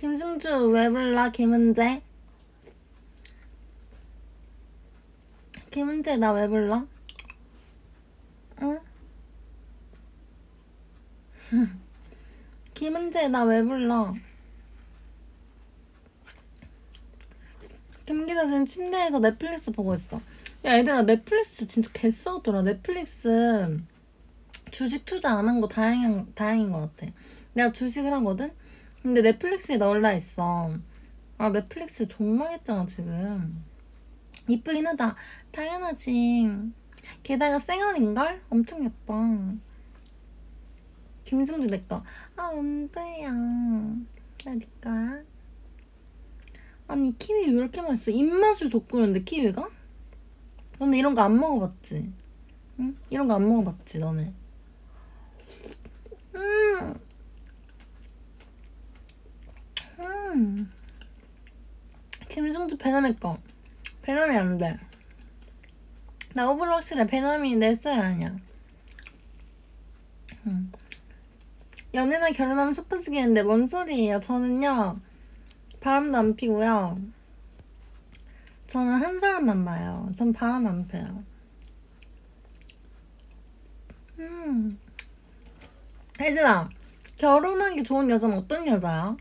김승주 왜 불러 김은재? 김은재 나 왜 불러? 응? 김은재 나 왜 불러? 김기사 지금 침대에서 넷플릭스 보고 있어. 야 얘들아 넷플릭스 진짜 개써더라. 넷플릭스 주식 투자 안 한 거 다행인 다행인 것 같아. 내가 주식을 하거든. 근데 넷플릭스에 넣올라 있어. 아 넷플릭스 존망했잖아 지금. 이쁘긴 하다. 당연하지. 게다가 쌩얼인걸? 엄청 예뻐. 김승주 내꺼. 아, 은재야. 나 니꺼야. 아니, 키위 왜 이렇게 맛있어? 입맛을 돋구는데, 키위가? 너네 이런 거 안 먹어봤지? 응? 이런 거 안 먹어봤지, 너네? 음. 음. 김승주 배남의 거. 배남이 안 돼. 나 확실해. 배남이 내 스타일 아니야. 응. 연애나 결혼하면 속 터지겠는데 뭔 소리예요? 저는요 바람도 안 피고요. 저는 한 사람만 봐요. 전 바람 안 펴요. 음. 얘들아, 결혼하기 좋은 여자는 어떤 여자야?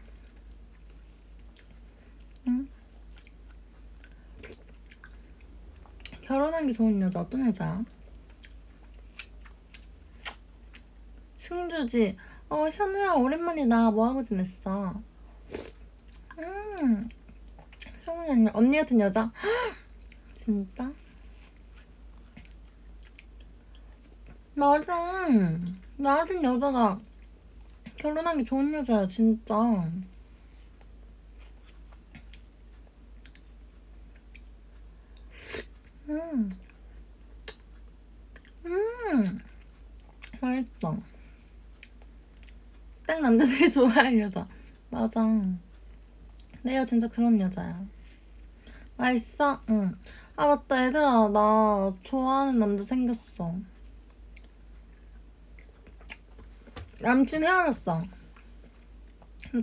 응? 결혼하기 좋은 여자 어떤 여자야? 승주지. 어, 현우야, 오랜만이다. 뭐하고 지냈어? 음, 성훈이 언니, 언니 같은 여자? 진짜? 맞아. 나 같은 여자가 결혼하기 좋은 여자야, 진짜. 음. 음. 맛있어. 딱 남자들이 좋아할 여자. 맞아. 내가 진짜 그런 여자야. 맛있어? 응. 아, 맞다. 얘들아, 나 좋아하는 남자 생겼어. 남친 헤어졌어.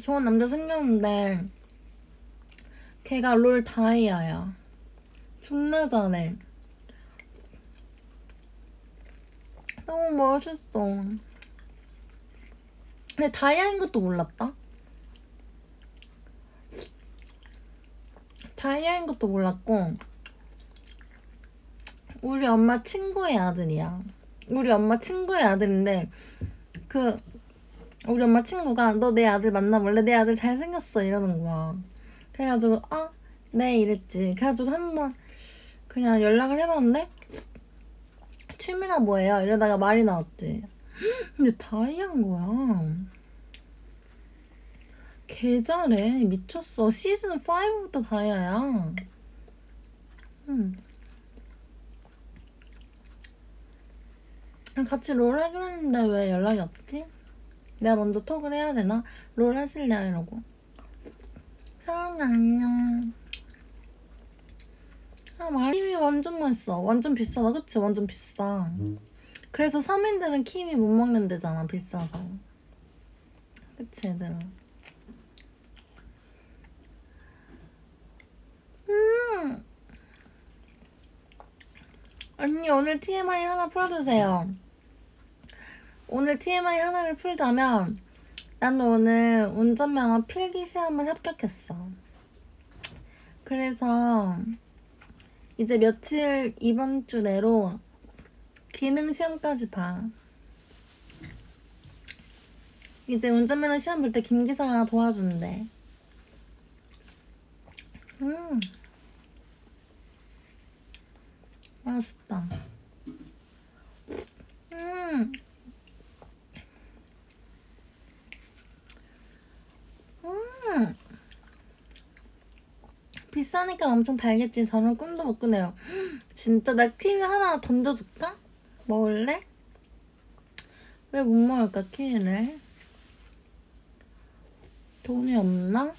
좋은 남자 생겼는데, 걔가 롤 다이아야. 존나 잘해. 너무 멋있어. 근데 다이아인 것도 몰랐다? 다이아인 것도 몰랐고, 우리 엄마 친구의 아들이야. 우리 엄마 친구의 아들인데, 그, 우리 엄마 친구가 너 내 아들 만나볼래? 내 아들 잘생겼어. 이러는 거야. 그래가지고, 아, 네, 이랬지. 그래가지고 한번 그냥 연락을 해봤는데, 취미가 뭐예요? 이러다가 말이 나왔지. 근데 다이아인 거야. 개 잘해. 미쳤어. 시즌 5부터 다이아야. 음. 같이 롤 하기로 했는데 왜 연락이 없지? 내가 먼저 톡을 해야 되나? 롤 하실래요? 이러고. 사랑이 안녕. 아, 마리미 완전 맛있어. 완전 비싸다. 그치? 완전 비싸. 그래서 서민들은 키위 못 먹는 데잖아. 비싸서. 그치, 얘들아. 음. 언니, 오늘 TMI 하나 풀어주세요. 오늘 TMI 하나를 풀자면, 나는 오늘 운전면허 필기 시험을 합격했어. 그래서, 이제 며칠 이번 주 내로 기능 시험까지 봐. 이제 운전면허 시험 볼 때 김기사가 도와준대. 음. 맛있다. 음. 음. 비싸니까 엄청 달겠지. 저는 꿈도 못 꾸네요. 진짜 나 키위 하나 던져줄까? 먹을래? 왜 못 먹을까, 키위를? 돈이 없나?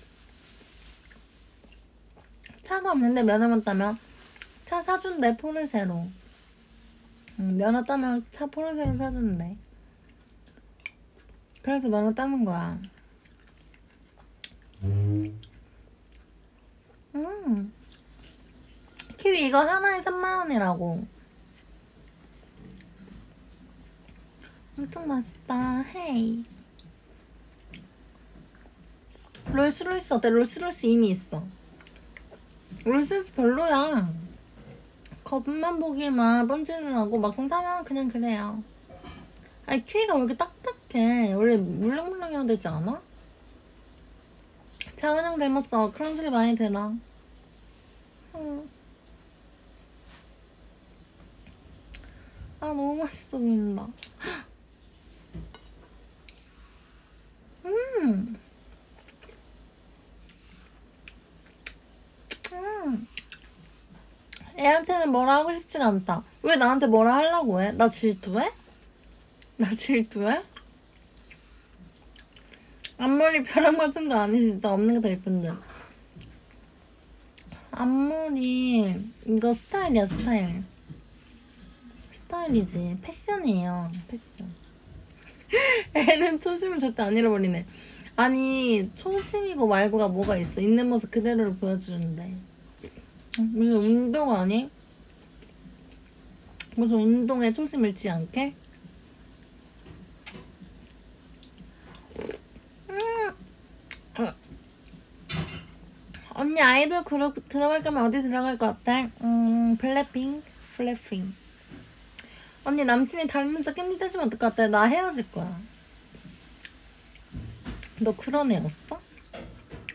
차가 없는데 면허만 따면 차 사준대, 포르쉐로. 응, 면허 따면 차 포르쉐로 사준대. 그래서 면허 따는 거야. 키위 이거 하나에 3만원이라고. 엄청 맛있다. hey. 롤스로이스 어때? 롤스로이스 이미 있어. 롤스로이스 별로야. 겉만 보기만 번지를 하고 막상 타면 그냥 그래요. 아니 키위가 왜 이렇게 딱딱해? 원래 물렁물렁해야 되지 않아? 자은형 닮았어 그런 소리 많이 들어 응. 아 너무 맛있어 보인다 음. 음. 애한테는 뭐라 하고 싶지가 않다. 왜 나한테 뭐라 하려고 해? 나 질투해? 나 질투해? 앞머리 벼락 맞은 거 아니 진짜 없는 게 더 예쁜데. 앞머리 이거 스타일이야 스타일. 스타일이지 패션이에요 패션. 애는 초심을 절대 안 잃어버리네. 아니 초심이고 말고가 뭐가 있어? 있는 모습 그대로를 보여주는데 무슨 운동 아니? 무슨 운동에 초심 잃지 않게? 음. 언니 아이돌 그룹 들어갈 거면 어디 들어갈 것 같아? 음 블랙핑, 플래핑. 언니 남친이 여자 깻잎 떼주면 어떨 것 같아? 나 헤어질 거야. 너 그런 애였어?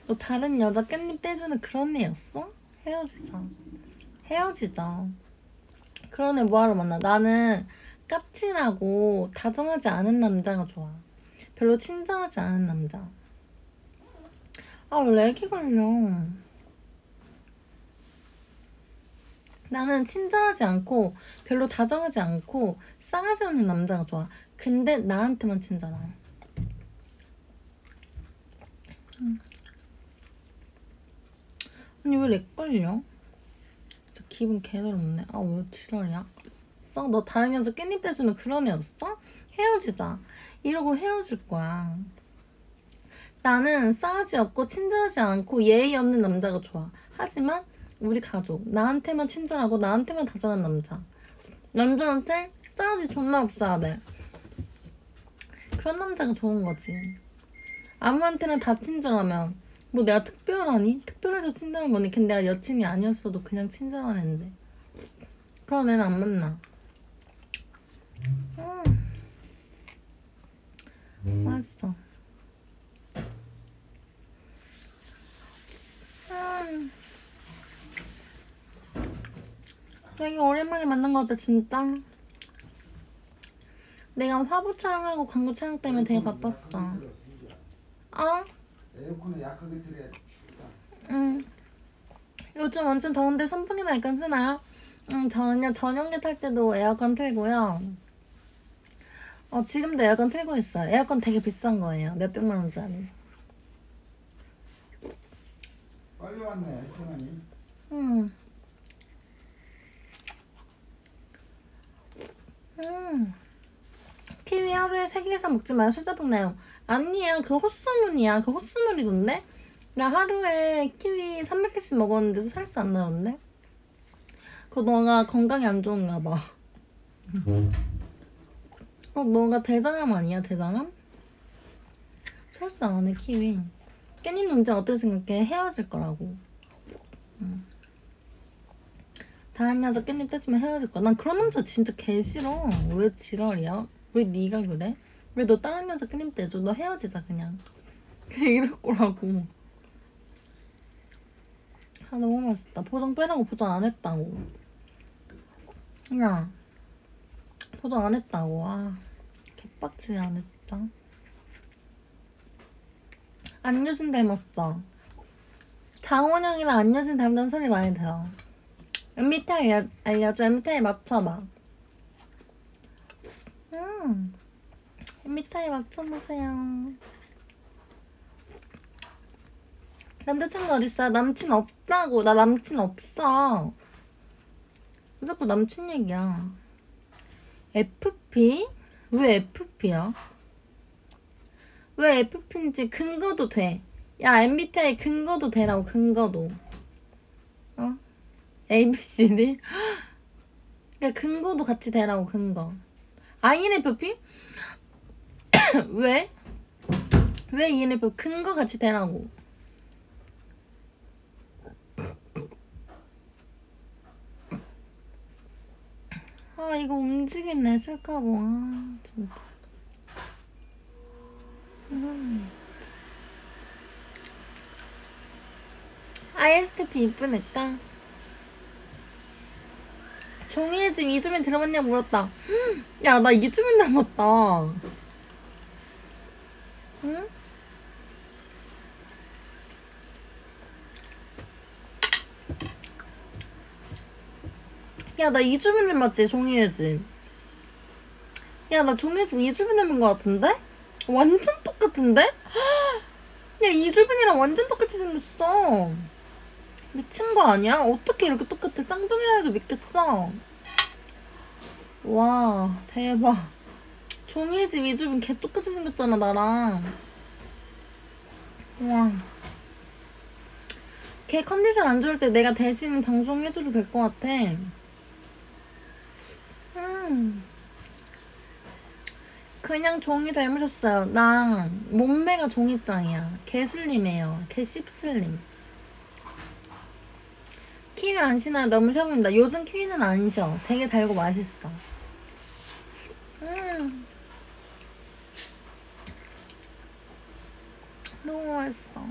너 다른 여자 깻잎 떼주는 그런 애였어? 헤어지자. 헤어지자. 그런 애 뭐하러 만나? 나는 깝칠하고 다정하지 않은 남자가 좋아. 별로 친절하지 않은 남자. 아, 왜 렉이 걸려? 나는 친절하지 않고 별로 다정하지 않고 싸가지 없는 남자가 좋아. 근데 나한테만 친절해. 음. 아니 왜 렉 걸려? 진짜 기분 개더럽네. 아 왜 지랄이야? 써? 너 다른 녀석 깻잎 대주는 그런 애였어? 헤어지자. 이러고 헤어질 거야. 나는 싸가지 없고 친절하지 않고 예의 없는 남자가 좋아. 하지만 우리 가족 나한테만 친절하고 나한테만 다정한 남자. 남자한테 싸가지 존나 없어야 돼. 그런 남자가 좋은 거지. 아무한테나 다 친절하면 뭐 내가 특별하니? 특별해서 친절한 거니? 근데 내가 여친이 아니었어도 그냥 친절한 애인데. 그런 애는 안 만나. 음. 맛있어 음. 되게 오랜만에 만난 것 같아 진짜 내가 화보 촬영하고 광고 촬영 때문에 되게 바빴어 어? 에어컨을 약하게 틀어야. 응 요즘 완전 더운데 선풍기나 약간 쓰나요? 응 저는요 저녁에 탈 때도 에어컨 틀고요 어 지금도 에어컨 틀고 있어요 에어컨 되게 비싼 거예요 몇백만 원짜리 빨리 왔네, 시간이. 응 음. 키위 하루에 세개 이상 먹지 마요. 술자병 나요. 아니야. 그 헛소문이야. 그 헛소문이던데? 나 하루에 키위 300개씩 먹었는데 살수 안 나는데? 그거 너가 건강에 안 좋은가 봐. 어, 너가 대장암 아니야? 대장암? 설사 안 해, 키위. 깻잎 논쟁 어떻게 생각해? 헤어질 거라고. 응. 다른 여자 깻잎 떼주면 헤어질 거야. 난 그런 남자 진짜 개 싫어. 왜 지랄이야? 왜 네가 그래? 왜 너 다른 여자 깻잎 떼줘? 너 헤어지자 그냥. 그냥 이럴 거라고. 아 너무 맛있다. 보정 빼라고 보정 안 했다고. 야 보정 안 했다고. 아 개빡치게 안해 진짜. 안유진 닮았어. 장원영이랑 안유진 닮는 소리 많이 들어. MBTI 알려, 알려줘. MBTI 맞춰봐. 음, MBTI 맞춰보세요. 남자친구 어딨어? 남친 없다고. 나 남친 없어. 왜 자꾸 남친 얘기야? FP? 왜 FP야? 왜 FP인지 근거도 돼. 야, MBTI 근거도 되라고, 근거도. 어? ABCD? 그러니까 근거도 같이 대라고 근거 INFP? 왜? 왜 ENFP? 근거 같이 대라고 아 이거 움직이네 쓸까봐 아, 진짜. 음. ISTP 이쁘니까 종이의 집 이주민 들어봤냐 물었다 야 나 이주민 닮았다 응? 야 나 이주민 닮았지 종이의 집 야 나 종이의 집 이주민 닮은 거 같은데? 완전 똑같은데? 야 이주빈이랑 완전 똑같이 생겼어 미친 거 아니야? 어떻게 이렇게 똑같아 쌍둥이라 해도 믿겠어 와 대박 종이의 집 이주빈 개 똑같이 생겼잖아 나랑 와. 걔 컨디션 안 좋을 때 내가 대신 방송해줘도 될 것 같아. 음. 그냥 종이 닮으셨어요. 나 몸매가 종이짱이야. 개슬림해요. 개씹슬림. 키위 안 신어요. 너무 보인다. 요즘 키위는 안 쉬어. 되게 달고 맛있어. 음. 너무 맛있어.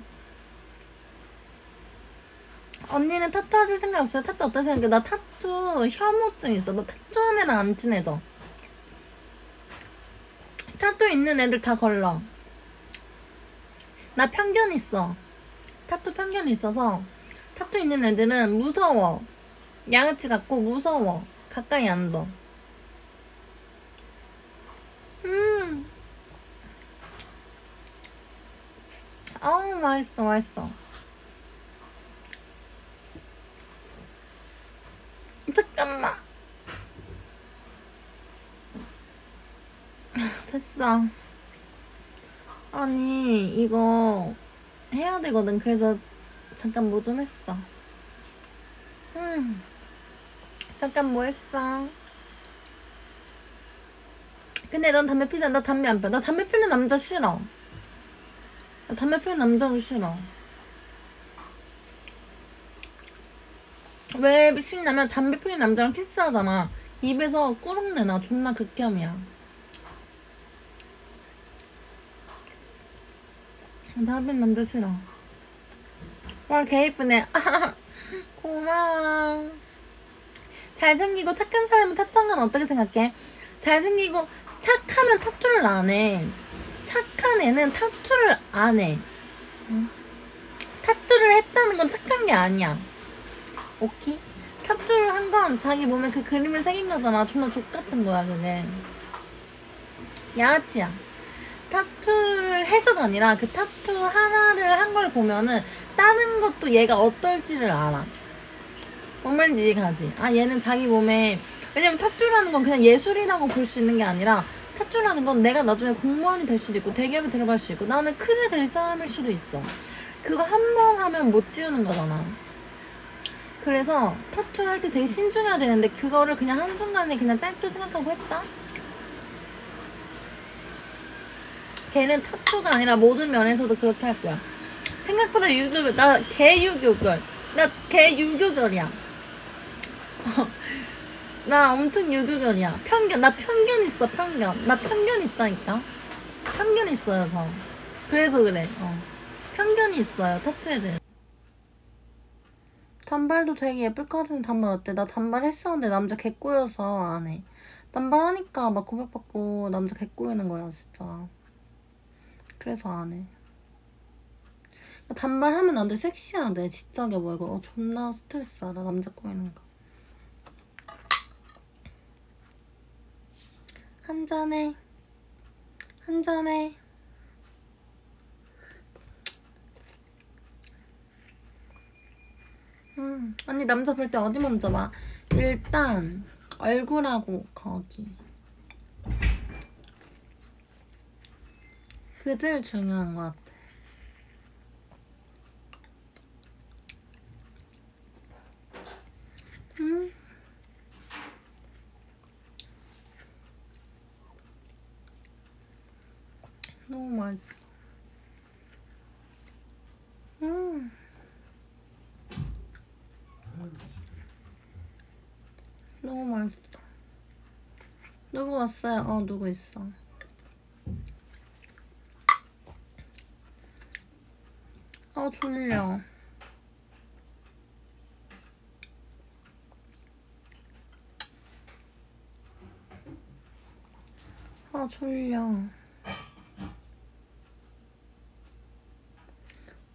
언니는 타투 하실 생각 없어요? 타투 어떤 생각해? 나 타투 혐오증 있어. 너 타투 애랑 안 친해져. 타투 있는 애들 다 걸러. 나 편견 있어. 타투 편견 있어서 타투 있는 애들은 무서워. 양아치 같고 무서워. 가까이 안 둬. 음. 아우 맛있어 맛있어. 잠깐만. 됐어. 아니, 이거 해야 되거든. 그래서 잠깐 뭐 좀 했어. 음. 잠깐 뭐 했어? 근데 넌 담배 피자, 나 담배 안 펴. 나 담배 피는 남자 싫어. 나 담배 피는 남자도 싫어. 왜 싫냐면 담배 피는 남자랑 키스하잖아. 입에서 꾸룩내 나 존나 극혐이야. 담배 남자 싫어. 와, 개 이쁘네. 고마워. 잘생기고 착한 사람은 타투한 건 어떻게 생각해? 잘생기고 착하면 타투를 안 해. 착한 애는 타투를 안 해. 응? 타투를 했다는 건 착한 게 아니야. 오케이? 타투를 한 건 자기 몸에 그 그림을 새긴 거잖아. 존나 족 같은 거야, 그게. 야치야. 타투를 해서가 아니라 그 타투 하나를 한 걸 보면은 다른 것도 얘가 어떨지를 알아. 뭔 말인지 이해가지? 아, 얘는 자기 몸에 왜냐면 타투라는 건 그냥 예술이라고 볼 수 있는 게 아니라 타투라는 건 내가 나중에 공무원이 될 수도 있고 대기업에 들어갈 수 있고 나는 크게 될 사람일 수도 있어. 그거 한 번 하면 못 지우는 거잖아. 그래서 타투 할 때 되게 신중해야 되는데 그거를 그냥 한순간에 그냥 짧게 생각하고 했다? 걔는 타투가 아니라 모든 면에서도 그렇게 할 거야. 생각보다 유교결, 나 개유교결. 나 개유교결이야. 나 엄청 유교결이야. 편견, 나 편견 있어, 편견. 나 편견 있다니까. 편견 있어요, 저. 그래서 그래, 어. 편견이 있어요, 타투에 대해. 단발도 되게 예쁠 것 같은데 단발 어때? 나 단발 했었는데 남자 개꼬여서 안 해. 단발 하니까 막 고백받고 남자 개꼬이는 거야, 진짜. 그래서 안 해. 단발 하면 나한테 섹시하대. 지적해 보이고. 어, 존나 스트레스 받아, 남자 꼬이는 거. 한 잔해. 한 잔해. 음, 언니 남자 볼 때 어디 먼저 봐? 일단 얼굴하고 거기. 그게 제일 중요한 것 같아. 음. 너무 맛있어. 음. 너무 맛있다. 누구 왔어요? 어, 누구 있어. 아, 졸려. 아, 졸려.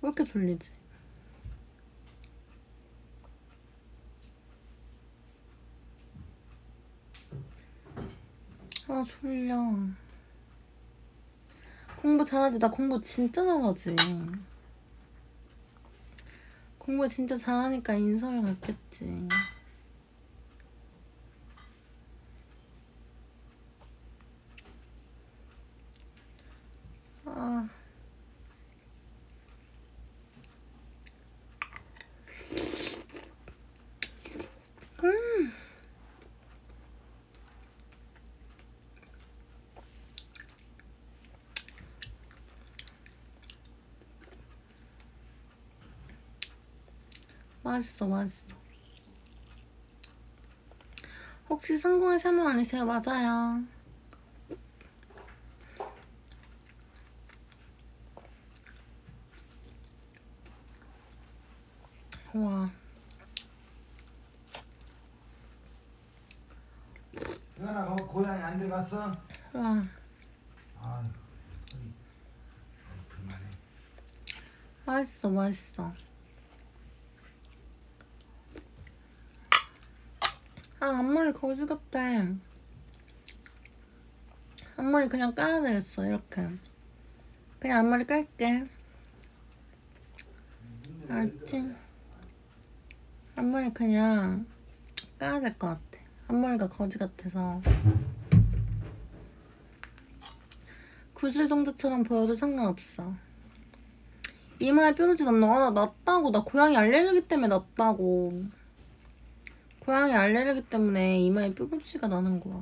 왜 이렇게 졸리지? 아, 졸려. 공부 잘하지? 나 공부 진짜 잘하지. 공부 진짜 잘하니까 인서울 갔겠지. 아. 음. 맛있어, 맛있어. 혹시 성공한 샤먼 아니세요? 맞아요. 와, 거 고향에 안 들어갔어? 와, 아유 그만해 맛있어, 맛있어. 아, 앞머리 거지 같아. 앞머리 그냥 까야 되겠어, 이렇게. 그냥 앞머리 깔게. 알지? 앞머리 그냥 까야 될 것 같아. 앞머리가 거지 같아서. 구슬 정도처럼 보여도 상관없어. 이마에 뾰루지 났나? 아, 나 났다고. 나 고양이 알레르기 때문에 났다고. 고양이 알레르기 때문에 이마에 뾰루지가 나는 거야.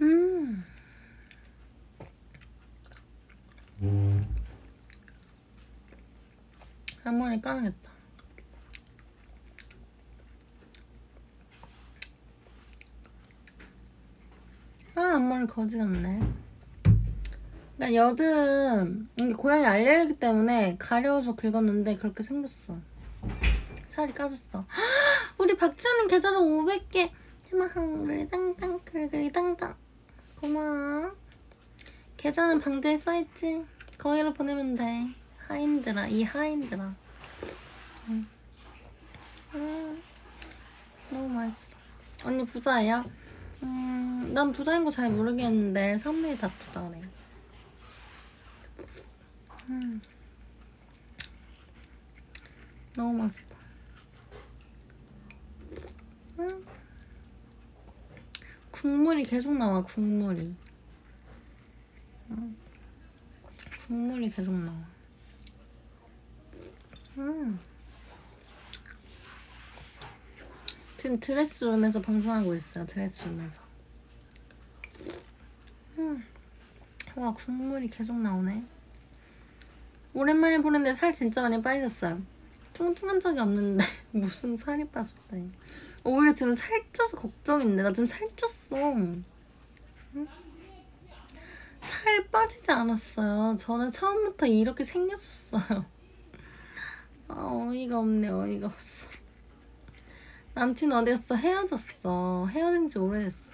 음. 앞머리 까야겠다. 아, 앞머리 거지 같네. 나 여드름, 이게 고양이 알레르기 때문에 가려워서 긁었는데 그렇게 생겼어. 살이 까졌어. 헉, 우리 박지현은 계좌로 500개. 해마항글 땅땅 글글이 땅땅. 고마워. 계좌는 방제에 써있지. 거기로 보내면 돼. 하인들아, 이 하인들아. 음. 음, 너무 맛있어. 언니 부자예요? 음, 난 부자인 거 잘 모르겠는데 선배이 다 부자래. 음. 너무 맛있다. 음. 국물이 계속 나와, 국물이. 음. 국물이 계속 나와. 음. 지금 드레스룸에서 방송하고 있어요, 드레스룸에서. 음. 와, 국물이 계속 나오네. 오랜만에 보는데 살 진짜 많이 빠지셨어요. 뚱뚱한 적이 없는데 무슨 살이 빠졌대. 오히려 지금 살쪄서 걱정인데 나 지금 살쪘어. 응? 살 빠지지 않았어요. 저는 처음부터 이렇게 생겼었어요. 아, 어이가 없네, 어이가 없어. 남친 어디였어? 헤어졌어. 헤어진 지 오래됐어.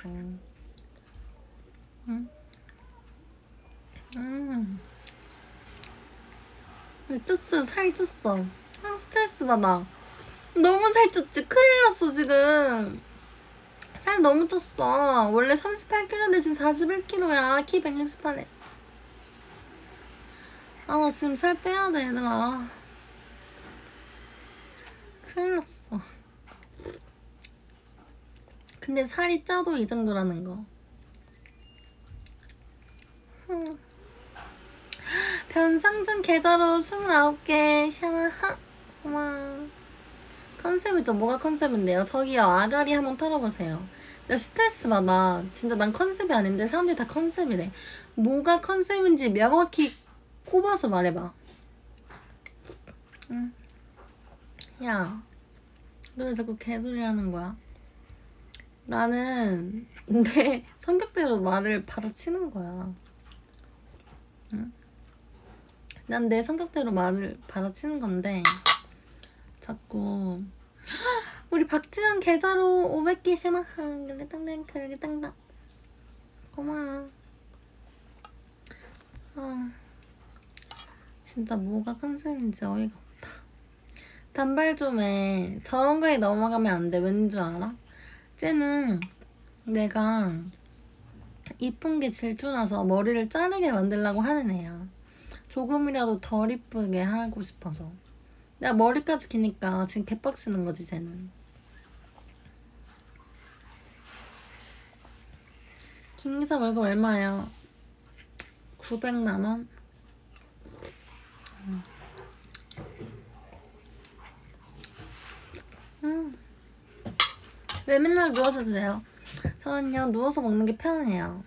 응? 음. 쪘어, 살 쪘어. 아, 스트레스 받아. 너무 살쪘지? 큰일 났어, 지금. 살 너무 쪘어. 원래 38kg인데 지금 41kg야. 키 168에. 아, 나 지금 살 빼야 돼, 얘들아. 큰일 났어. 근데 살이 쪄도 이 정도라는 거. 흠. 변상준 계좌로 29개 샤마하 고마워 컨셉이 또 뭐가 컨셉인데요? 저기요 아가리 한번 털어보세요 나 스트레스 받아. 진짜 난 컨셉이 아닌데 사람들이 다 컨셉이래. 뭐가 컨셉인지 명확히 꼽아서 말해봐. 응. 야, 너왜 자꾸 개소리 하는 거야? 나는 내 성격대로 말을 받아치는 거야. 응? 난내 성격대로 말을 받아치는 건데 자꾸 우리 박지현 계좌로 500개 세마한 그래 땅땅 그래 땅땅. 고마워. 아 진짜 뭐가 컨셉인지 어이가 없다. 단발 좀해. 저런 거에 넘어가면 안 돼. 왠 줄 알아? 쟤는 내가 이쁜 게 질투나서 머리를 자르게 만들려고 하는 애야 조금이라도 덜 이쁘게 하고 싶어서 내가 머리까지 기니까 지금 개빡치는 거지 쟤는 김기사 월급 얼마예요? 900만 원? 음. 왜 맨날 누워서 드세요? 저는요 누워서 먹는 게 편해요.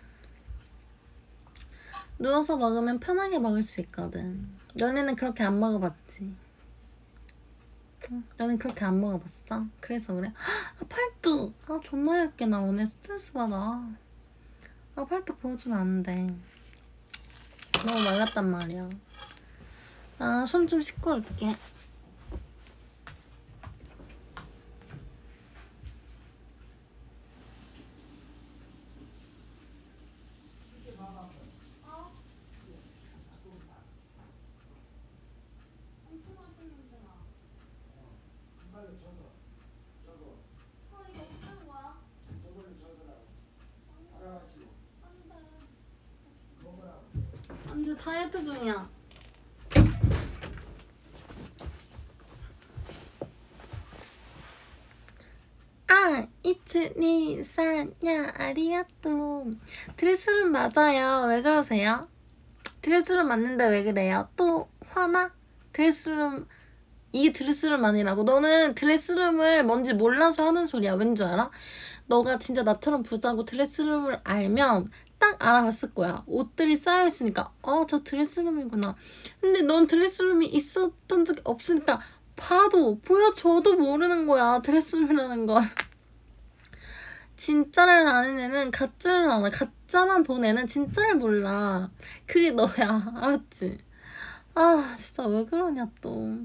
누워서 먹으면 편하게 먹을 수 있거든. 너네는 그렇게 안 먹어봤지? 응, 너는 그렇게 안 먹어봤어? 그래서 그래? 아 팔뚝! 아 존나 얇게 나오네 스트레스 받아. 아 팔뚝 보여주면 안 돼. 너무 말랐단 말이야. 아 손 좀 씻고 올게. 안돼 다이어트 중이야. 아, 이츠 니 사냐 아리가또. 드레스룸 맞아요. 왜 그러세요? 드레스룸 맞는데 왜 그래요? 또 화나? 드레스룸 이게 드레스룸 아니라고. 너는 드레스룸을 뭔지 몰라서 하는 소리야. 왠 줄 알아? 너가 진짜 나처럼 부자고 드레스룸을 알면 딱 알아봤을 거야. 옷들이 쌓여있으니까 어, 저 드레스룸이구나. 근데 넌 드레스룸이 있었던 적이 없으니까 봐도 보여줘도 모르는 거야. 드레스룸이라는 걸. 진짜를 아는 애는 가짜를 알아. 가짜만 본 애는 진짜를 몰라. 그게 너야. 알았지? 아 진짜 왜 그러냐 또.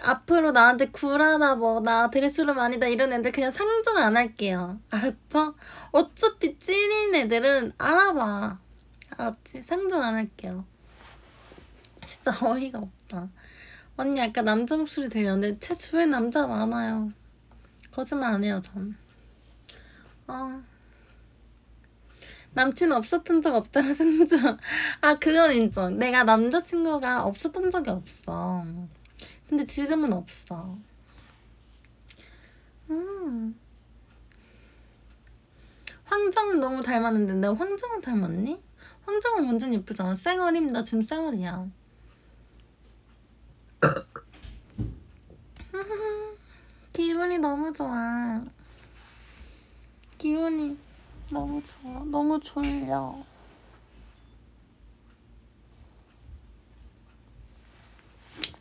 앞으로 나한테 구라다 뭐 나 드레스룸 아니다 이런 애들 그냥 상종 안 할게요. 알았죠? 어차피 찐인 애들은 알아봐. 알았지? 상종 안 할게요. 진짜 어이가 없다. 언니 아까 남자 목소리 들렸는데 제 주변에 남자 많아요. 거짓말 안 해요 전. 아 남친 없었던 적 없잖아 승주. 아 그건 인정. 내가 남자친구가 없었던 적이 없어. 근데 지금은 없어. 음. 황정은 너무 닮았는데 내가 황정을 닮았니? 황정은 완전 예쁘잖아. 나 지금 쌩얼이야. 기분이 너무 좋아. 기분이 너무 좋아. 너무 졸려.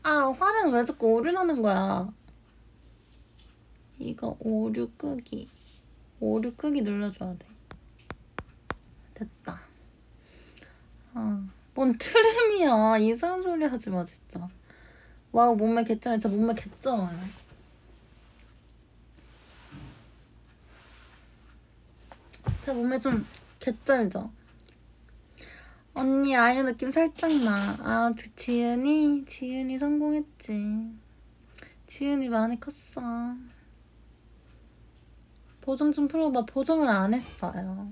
아, 화면 왜 자꾸 오류 나는 거야? 이거 오류 끄기. 오류 끄기 눌러줘야 돼. 됐다. 아, 뭔 트림이야. 이상한 소리 하지 마, 진짜. wow, 몸매 개쩌네. 진짜 몸매 개쩌어요. 제 몸매 좀 개쩔죠? 언니 아이유 느낌 살짝 나. 아, 그 지은이? 지은이 성공했지. 지은이 많이 컸어. 보정 좀 풀어봐. 보정을 안 했어요.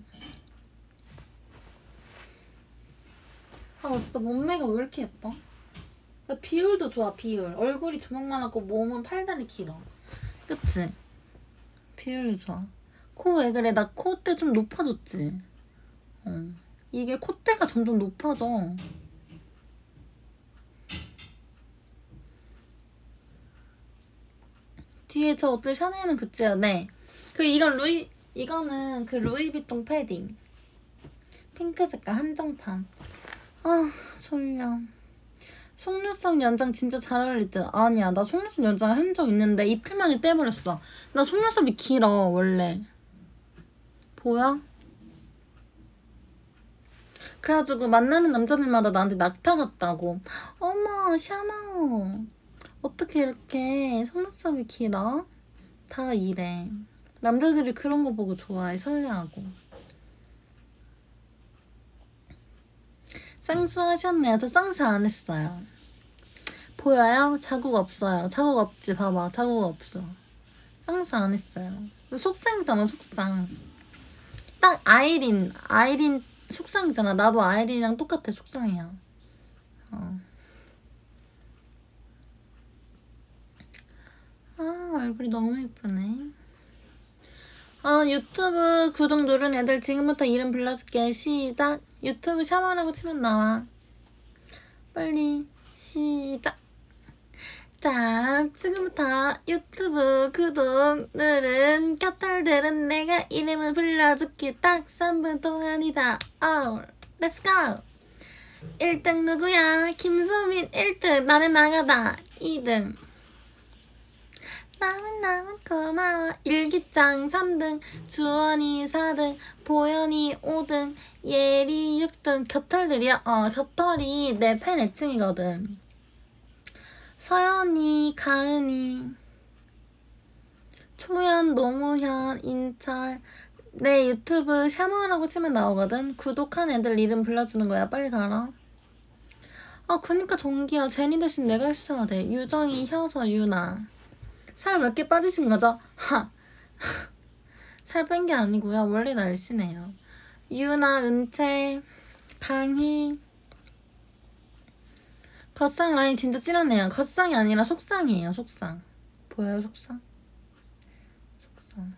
아, 진짜 몸매가 왜 이렇게 예뻐? 비율도 좋아, 비율. 얼굴이 조망만하고 몸은 팔다리 길어. 그치? 비율도 좋아. 코 왜 그래? 나 콧대 좀 높아졌지? 어. 이게 콧대가 점점 높아져. 뒤에 저 옷들 샤넬은 그치요? 네. 그 이건 루이 이거는 그 루이비통 패딩. 핑크 색깔 한정판. 아, 졸려. 속눈썹 연장 진짜 잘 어울릴 듯. 아니야, 나 속눈썹 연장 한 적 있는데 이틀 만에 떼버렸어. 나 속눈썹이 길어, 원래. 보여? 그래가지고 만나는 남자들마다 나한테 낙타 같다고. 어머, 샤마오. 어떻게 이렇게 속눈썹이 길어? 다 이래. 남자들이 그런 거 보고 좋아해, 설레하고. 쌍수 하셨네요. 저 쌍수 안 했어요. 보여요? 자국 없어요. 자국 없지, 봐봐. 자국 없어. 쌍수 안 했어요. 속상이잖아, 속상. 딱 아이린, 아이린 속상이잖아. 나도 아이린이랑 똑같아, 속상이야. 어. 아, 얼굴이 너무 예쁘네. 아, 유튜브 구독 누른 애들 지금부터 이름 불러줄게. 시작. 유튜브 샤워라고 치면 나와. 빨리, 시작. 자, 지금부터 유튜브 구독 누른 곁털들은 내가 이름을 불러줄게. 딱 3분 동안이다. 어, 렛츠 고! 1등 누구야? 김소민 1등. 나는 나가다. 2등. 나는 나는 고마워 일기장 3등 주원이 4등 보현이 5등 예리 6등 곁털들이야? 어 곁털이 내 팬 애칭이거든 서연이 가은이 초연 노무현 인철 내 유튜브 샤머라고 치면 나오거든 구독한 애들 이름 불러주는 거야 빨리 가라 아 그니까 정기야 제니 대신 내가 했어야 돼 유정이 혀서 유나 살 몇 개 빠지신 거죠? 하. 살 뺀 게 아니고요. 원래 날씬해요. 유나, 은채, 강희. 겉상 라인 진짜 진하네요. 겉상이 아니라 속상이에요. 속상. 보여요, 속상? 속상.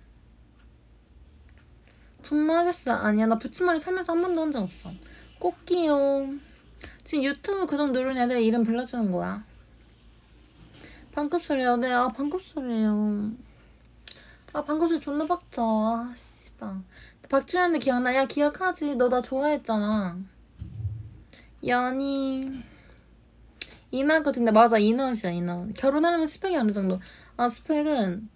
분노하셨어? 아니야, 나 붙임머리 살면서 한 번도 한 적 없어. 꽃기요. 지금 유튜브 구독 누른 애들 이름 불러주는 거야. 방금 소리야, 네, 아, 방금 소리예요. 아, 방금 소리 존나 빡쳐. 아, 씨발. 박주현이 기억나? 야, 기억하지? 너 나 좋아했잖아. 연희. 이나일 것 같은데, 맞아, 이나은 씨야, 이나은. 결혼하려면 스펙이 어느 정도? 아, 스펙은.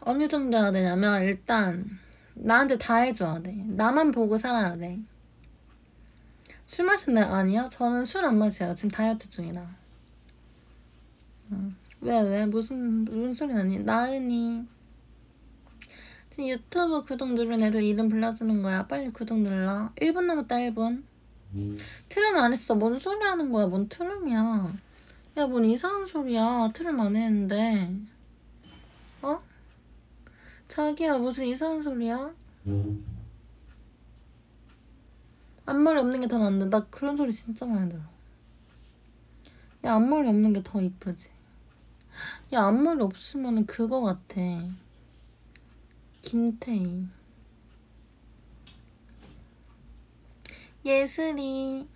어느 정도 해야 되냐면, 일단, 나한테 다 해줘야 돼. 나만 보고 살아야 돼. 술 마셨나요? 아니요. 저는 술 안 마셔요. 지금 다이어트 중이라. 응. 왜, 왜? 무슨, 무슨 소리 나니? 나은이. 지금 유튜브 구독 누른 애들 이름 불러주는 거야. 빨리 구독 눌러. 1분 남았다, 1분. 트름 안 했어. 뭔 소리 하는 거야? 뭔 트름이야. 야, 뭔 이상한 소리야. 트름 안 했는데. 어? 자기야, 무슨 이상한 소리야? 앞머리 없는 게 더 낫는데 나 그런 소리 진짜 많이 들어 야 앞머리 없는 게 더 이쁘지 야 앞머리 없으면 그거 같아 김태희 예슬이